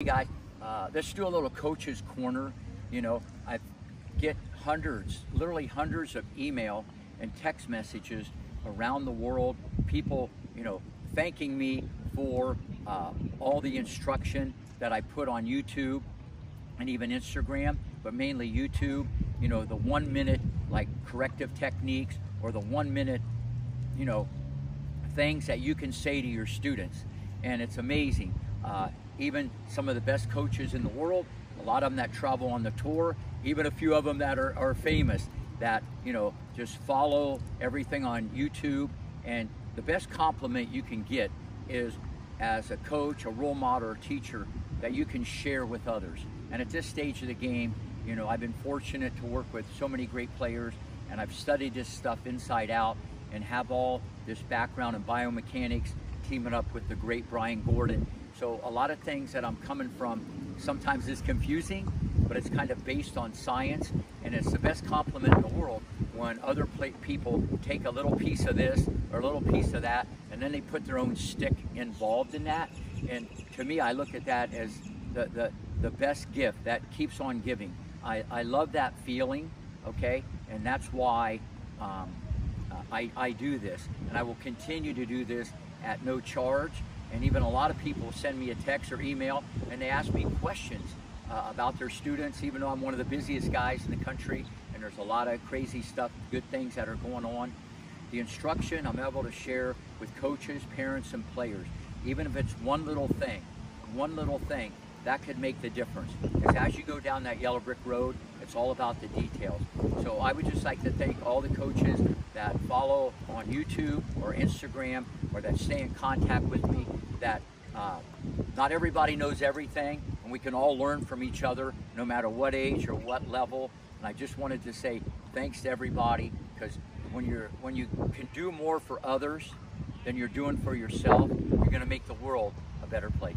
Hey guys, uh, let's do a little coach's corner. You know, I get hundreds, literally hundreds of email and text messages around the world. People, you know, thanking me for uh, all the instruction that I put on YouTube and even Instagram, but mainly YouTube. You know, the one minute like corrective techniques or the one minute, you know, things that you can say to your students. And it's amazing. Uh, even some of the best coaches in the world, a lot of them that travel on the tour, even a few of them that are, are famous, that, you know, just follow everything on YouTube. And the best compliment you can get is as a coach, a role model, or teacher that you can share with others. And at this stage of the game, you know, I've been fortunate to work with so many great players and I've studied this stuff inside out and have all this background in biomechanics, teaming up with the great Brian Gordon. So a lot of things that I'm coming from sometimes is confusing, but it's kind of based on science, and it's the best compliment in the world when other people take a little piece of this or a little piece of that, and then they put their own stick involved in that. And to me, I look at that as the, the, the best gift that keeps on giving. I, I love that feeling, okay? And that's why um, I, I do this. And I will continue to do this at no charge. And even a lot of people send me a text or email and they ask me questions uh, about their students, even though I'm one of the busiest guys in the country and there's a lot of crazy stuff, good things that are going on. The instruction I'm able to share with coaches, parents, and players, even if it's one little thing, one little thing, that could make the difference. Because as you go down that yellow brick road, it's all about the details. So I would just like to thank all the coaches that follow on YouTube or Instagram or that stay in contact with me that uh, not everybody knows everything and we can all learn from each other no matter what age or what level. And I just wanted to say thanks to everybody because when you're when you can do more for others than you're doing for yourself, you're going to make the world a better place.